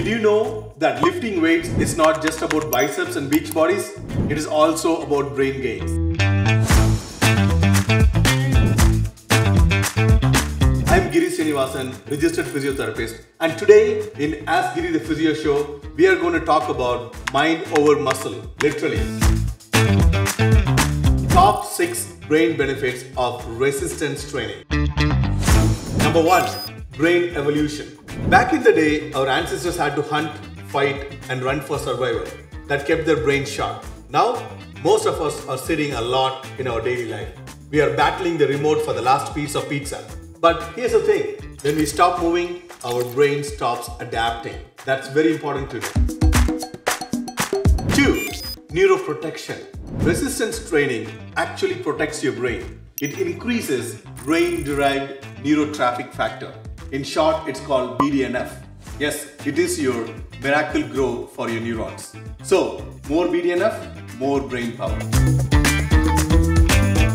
Did you know that lifting weights is not just about biceps and beach bodies? It is also about brain gains. I'm Giri Srinivasan, registered physiotherapist, and today in Ask Giri the Physio Show, we are going to talk about mind over muscle, literally. Top 6 brain benefits of resistance training. Number 1 Brain evolution. Back in the day, our ancestors had to hunt, fight, and run for survival. That kept their brains sharp. Now, most of us are sitting a lot in our daily life. We are battling the remote for the last piece of pizza. But here's the thing when we stop moving, our brain stops adapting. That's very important to know. Two, neuroprotection. Resistance training actually protects your brain. It increases brain derived neurotrophic factor. In short, it's called BDNF. Yes, it is your Miracle-Gro for your neurons. So, more BDNF, more brain power.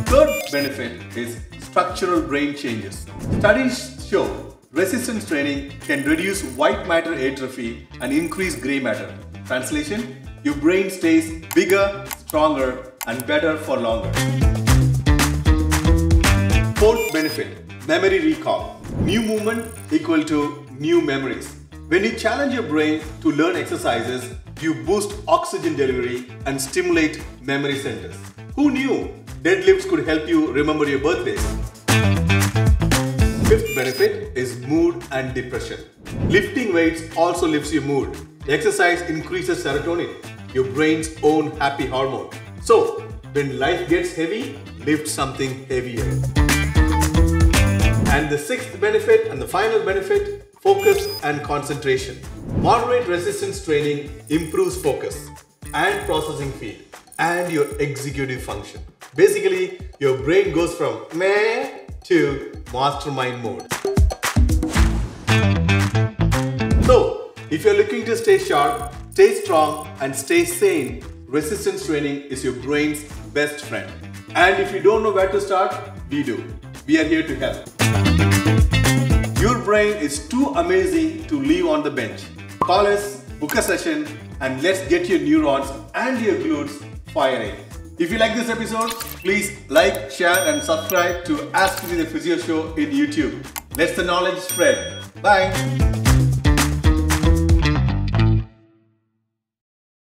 Third benefit is structural brain changes. Studies show resistance training can reduce white matter atrophy and increase gray matter. Translation Your brain stays bigger, stronger, and better for longer. Fourth benefit memory recall. New movement equal to new memories. When you challenge your brain to learn exercises, you boost oxygen delivery and stimulate memory centers. Who knew deadlifts could help you remember your birthdays? Fifth benefit is mood and depression. Lifting weights also lifts your mood. Exercise increases serotonin, your brain's own happy hormone. So, when life gets heavy, lift something heavier. And the sixth benefit and the final benefit focus and concentration. Moderate resistance training improves focus and processing speed and your executive function. Basically, your brain goes from meh to mastermind mode. So, if you're looking to stay sharp, stay strong, and stay sane, resistance training is your brain's best friend. And if you don't know where to start, we do. We are here to help. Your brain is too amazing to leave on the bench. Call us, book a session, and let's get your neurons and your glutes firing. If you like this episode, please like, share, and subscribe to Ask Me the Physio Show in YouTube. Let the knowledge spread. Bye.